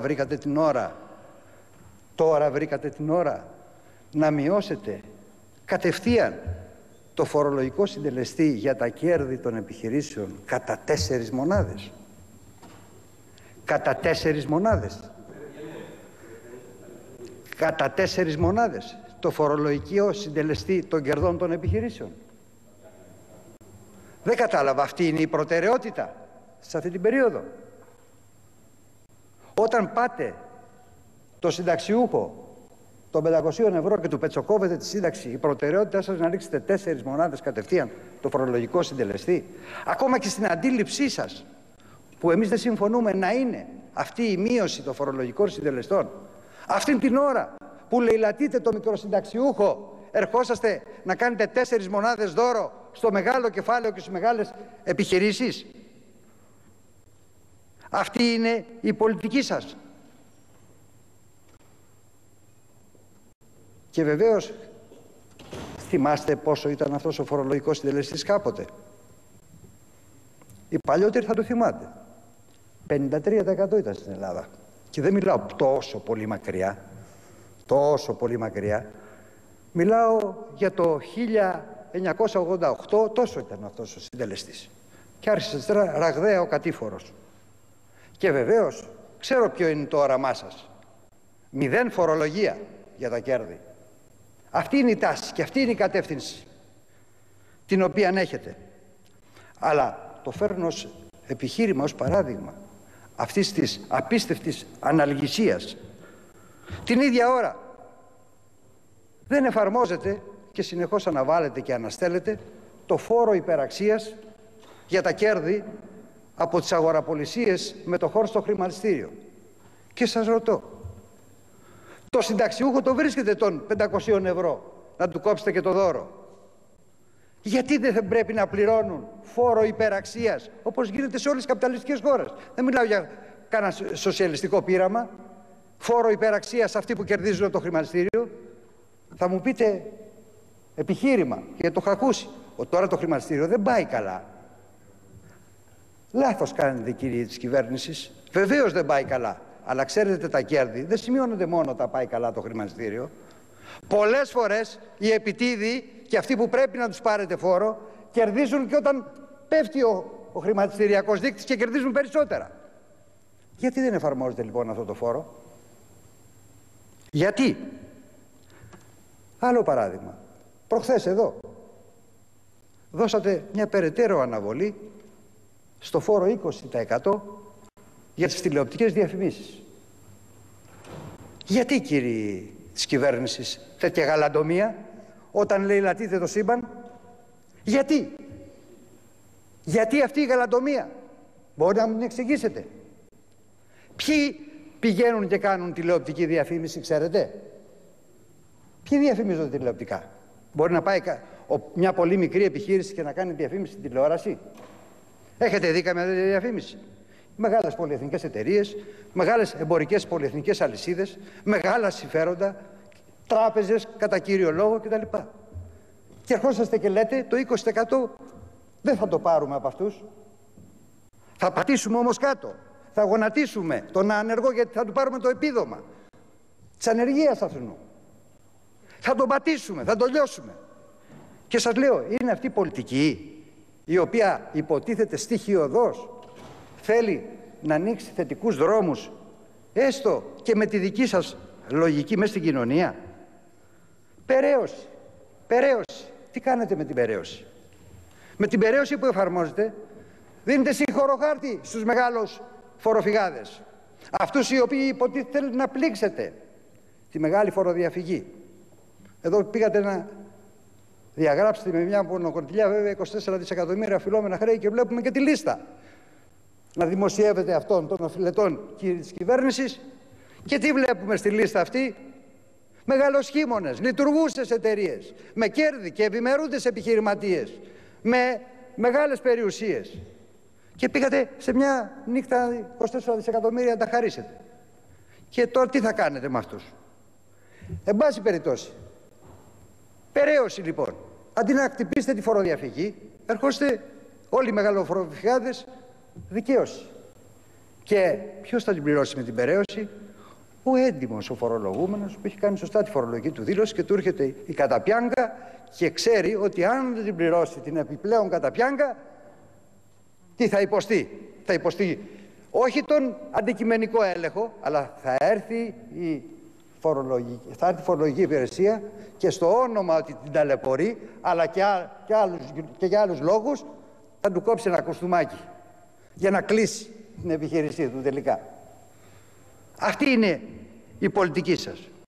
βρήκατε την ώρα, τώρα βρήκατε την ώρα να μειώσετε κατευθείαν το φορολογικό συντελεστή για τα κέρδη των επιχειρήσεων κατά τέσσερις μονάδες. Κατά τέσσερις μονάδες. Κατά τέσσερις μονάδες. Το φορολογικό συντελεστή των κερδών των επιχειρήσεων. Δεν κατάλαβα. Αυτή είναι η προτεραιότητα σε αυτή την περίοδο. Όταν πάτε το συνταξιούχο των 500 ευρώ και του πετσοκόβετε τη σύνταξη, η προτεραιότητά σας να ρίξετε τέσσερις μονάδες κατευθείαν το φορολογικό συντελεστή. Ακόμα και στην αντίληψή σας, που εμείς δεν συμφωνούμε να είναι αυτή η μείωση των φορολογικών συντελεστών, αυτήν την ώρα που λαιλατείτε το μικροσυνταξιούχο, ερχόσαστε να κάνετε τέσσερις μονάδες δώρο στο μεγάλο κεφάλαιο και στις μεγάλες επιχειρήσεις. Αυτή είναι η πολιτική σας. Και βεβαίως θυμάστε πόσο ήταν αυτός ο φορολογικός συντελεστής κάποτε. Οι παλιότεροι θα το θυμάται. 53% ήταν στην Ελλάδα. Και δεν μιλάω τόσο πολύ μακριά. Τόσο πολύ μακριά. Μιλάω για το 1988 τόσο ήταν αυτός ο συντελεστής. Και άρχισε ραγδαία ο κατήφορος. Και βεβαίως ξέρω ποιο είναι το όραμά σας. Μηδέν φορολογία για τα κέρδη. Αυτή είναι η τάση και αυτή είναι η κατεύθυνση την οποία έχετε. Αλλά το φέρνω ως επιχείρημα, ως παράδειγμα αυτής της απίστευτης αναλγησίας. Την ίδια ώρα δεν εφαρμόζεται και συνεχώς αναβάλλεται και αναστέλλεται το φόρο υπεραξίας για τα κέρδη από τις αγοραπολισίες με το χώρο στο χρηματιστήριο. Και σας ρωτώ, το συνταξιούχο το βρίσκεται των 500 ευρώ να του κόψετε και το δώρο; Γιατί δεν θα πρέπει να πληρώνουν φόρο υπεραξίας όπως γίνεται σε όλες τις καπιταλιστικές χώρες; Δεν μιλάω για κανένα σοσιαλιστικό πείραμα. Φόρο υπεραξίας αυτοί που κερδίζουν το χρηματιστήριο. Θα μου πείτε επιχείρημα και το έχω ακούσει. Ότι τώρα το χρηματιστήριο δεν πάει καλά. Λάθος κάνετε κύριοι της κυβέρνησης. Βεβαίως δεν πάει καλά. Αλλά ξέρετε τα κέρδη δεν σημειώνονται μόνο όταν πάει καλά το χρηματιστήριο. Πολλές φορές οι επιτίδοι και αυτοί που πρέπει να τους πάρετε φόρο κερδίζουν και όταν πέφτει ο, ο χρηματιστηριακός δείκτης και κερδίζουν περισσότερα. Γιατί δεν εφαρμόζεται λοιπόν αυτό το φόρο; Γιατί; Άλλο παράδειγμα. Προχθές εδώ δώσατε μια περαιτέρω αναβολή στο φόρο 20% για τις τηλεοπτικές διαφημίσεις. Γιατί κύριοι της κυβέρνησης τέτοια γαλαντομία όταν λέει λατείτε το σύμπαν. Γιατί; Γιατί αυτή η γαλαντομία; Μπορεί να μου την εξηγήσετε. Ποιοι πηγαίνουν και κάνουν τηλεοπτική διαφήμιση ξέρετε; Ποιοι διαφημίζονται τηλεοπτικά; Μπορεί να πάει μια πολύ μικρή επιχείρηση και να κάνει διαφήμιση στην τηλεόραση; Έχετε δει καμία τέτοια διαφήμιση; Μεγάλες πολυεθνικές εταιρείες, μεγάλες εμπορικές πολυεθνικές αλυσίδες, μεγάλα συμφέροντα, τράπεζες κατά κύριο λόγο κτλ. Και ερχόσαστε και λέτε το 20% δεν θα το πάρουμε από αυτούς. Θα πατήσουμε όμως κάτω. Θα γονατίσουμε τον άνεργο γιατί θα του πάρουμε το επίδομα της ανεργίας αυτού. Θα τον πατήσουμε, θα τον λιώσουμε. Και σας λέω, είναι αυτή η πολιτική η οποία υποτίθεται στοιχειοδός θέλει να ανοίξει θετικούς δρόμους έστω και με τη δική σας λογική μέσα στην κοινωνία. Περαίωση. Περαίωση. Τι κάνετε με την περαίωση; Με την περαίωση που εφαρμόζετε δίνετε σύγχωρο χάρτη στους μεγάλους φοροφυγάδες. Αυτούς οι οποίοι υποτίθεται θέλετε να πλήξετε τη μεγάλη φοροδιαφυγή. Εδώ πήγατε να διαγράψετε με μια μονοκορτιλιά βέβαια 24 δισεκατομμύρια φιλόμενα χρέη και βλέπουμε και τη λίστα να δημοσιεύεται αυτών των οφειλετών της κυβέρνησης και τι βλέπουμε στη λίστα αυτή; Μεγαλοσχήμονες, λειτουργούσες εταιρείες, με κέρδη και ευημερούντες επιχειρηματίες, με μεγάλες περιουσίες. Και πήγατε σε μια νύχτα 24 δισεκατομμύρια να τα χαρίσετε. Και τώρα τι θα κάνετε με αυτούς; Εν πάση περιπτώσει, περαίωση λοιπόν. Αντί να χτυπήσετε τη φοροδιαφυγή, ερχόστε όλοι οι μεγαλοφοροφυγάδες δικαίωση. Και ποιος θα την πληρώσει με την περαίωση, ο έντιμος ο φορολογούμενος που έχει κάνει σωστά τη φορολογική του δήλωση και του έρχεται η καταπιάγκα και ξέρει ότι αν δεν την πληρώσει την επιπλέον καταπιάγκα, τι θα υποστεί; Θα υποστεί όχι τον αντικειμενικό έλεγχο, αλλά θα έρθει η φορολογική, θα έρθει η φορολογική υπηρεσία και στο όνομα ότι την ταλαιπωρεί, αλλά και, και, άλλους, και για άλλους λόγους, θα του κόψει ένα κοστούμάκι για να κλείσει την επιχείρησή του τελικά. Αυτή είναι η πολιτική σας.